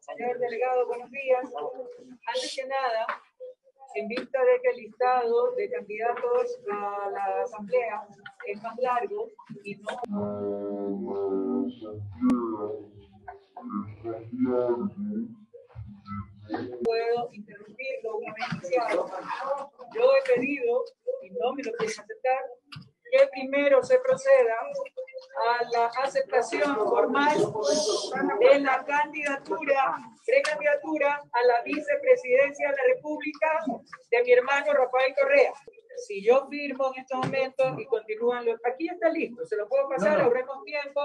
Señor delegado, buenos días. Antes que nada, en vista de que el listado de candidatos a la Asamblea es más largo y no puedo interrumpirlo una vez iniciado. Yo he pedido, y no me lo quieren aceptar, que primero se proceda a la aceptación formal de la candidatura, precandidatura a la vicepresidencia de la República de mi hermano Rafael Correa. Si yo firmo en estos momentos y continúan los... Aquí está listo, se lo puedo pasar, ahorremos tiempo.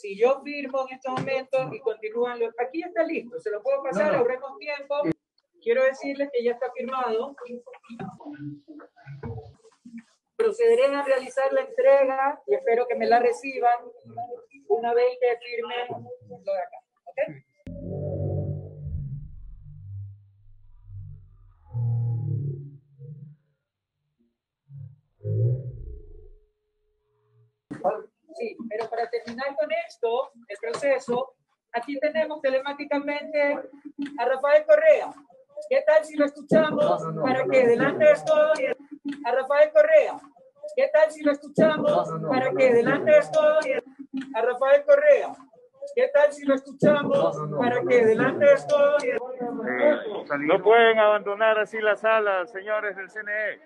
Si yo firmo en estos momentos y continúan los... Aquí está listo, se lo puedo pasar, ahorremos tiempo. Quiero decirles que ya está firmado procederé a realizar la entrega y espero que me la reciban una vez que firme lo de acá. ¿okay? Sí, pero para terminar con esto, el proceso, aquí tenemos telemáticamente a Rafael Correa. ¿Qué tal si lo escuchamos para que delante de todos a Rafael Correa? ¿Qué tal si lo escuchamos para que delante de todos a Rafael Correa? ¿Qué tal si lo escuchamos para que delante de todos No pueden abandonar así la sala, señores del CNE.